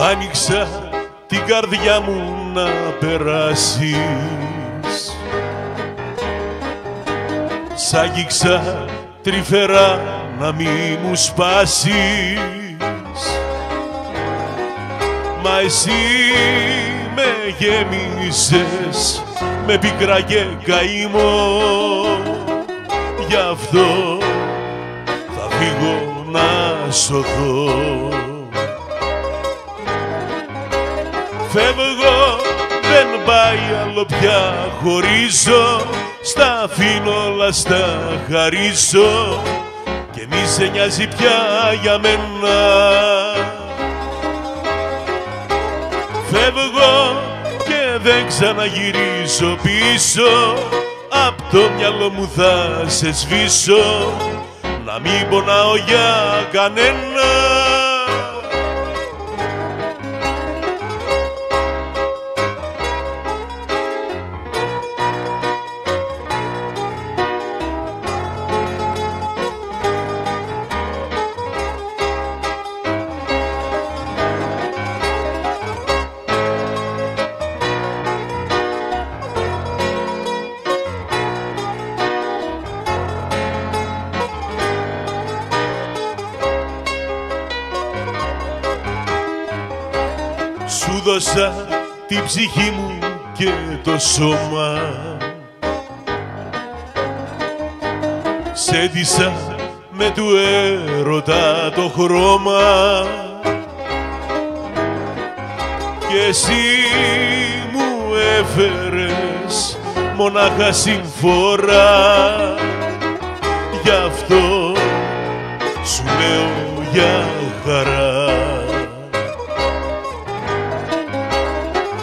Άνοιξα την καρδιά μου να περάσεις. Σ' άγγιξα τρυφερά να μη μου σπάσεις. Μα εσύ με γέμισες με πικρά και καημό. Γι' αυτό θα φύγω να σωθώ Φεύγω, δεν πάει άλλο πια χωρίζω. Στα αφήνω όλα στα χαρίζω. Και μη σε νοιάζει πια για μένα. Φεύγω και δεν ξαναγυρίζω πίσω. Απ' το μυαλό μου θα σε σβήσω. Να μην πονάω για κανένα Σου δώσα την ψυχή μου και το σώμα. Σέντισα με του έρωτα το χρώμα. Και εσύ μου έφερες μονάχα συμφορά Γι' αυτό σου λέω για χαρά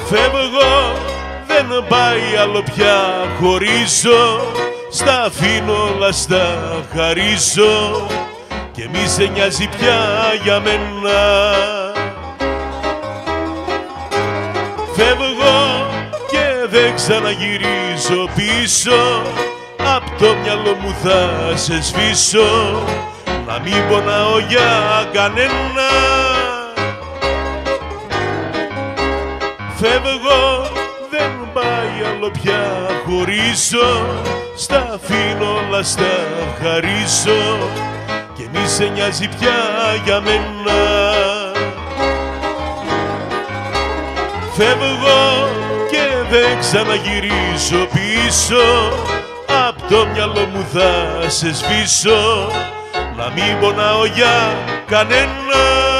Φεύγω, δεν πάει άλλο πια χωρίζω Στα αφήνω όλα στα χαρίζω. Και μη σε νοιάζει πια για μένα. Φεύγω και δεν ξαναγυρίζω πίσω. Απ' το μυαλό μου θα σε σβήσω. Να μην πονάω για κανένα Φεύγω, δεν πάει άλλο πια. Χωρίζω Στα αφήνω όλα στα χαρίζω. Και μη σε νοιάζει πια για μένα. Φεύγω και δεν ξαναγυρίζω πίσω. Απ' το μυαλό μου θα σε σβήσω. Να μην πονάω για κανένα